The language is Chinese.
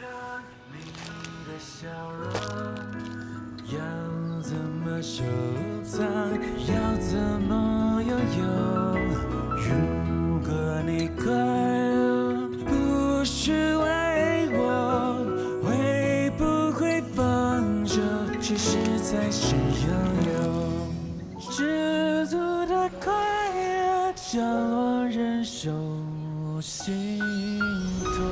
让你的笑容要怎么收藏？要怎么拥有？如果你快乐，不是为我，会不会放手？其实才是拥有，知足的快乐，降落，忍受心痛。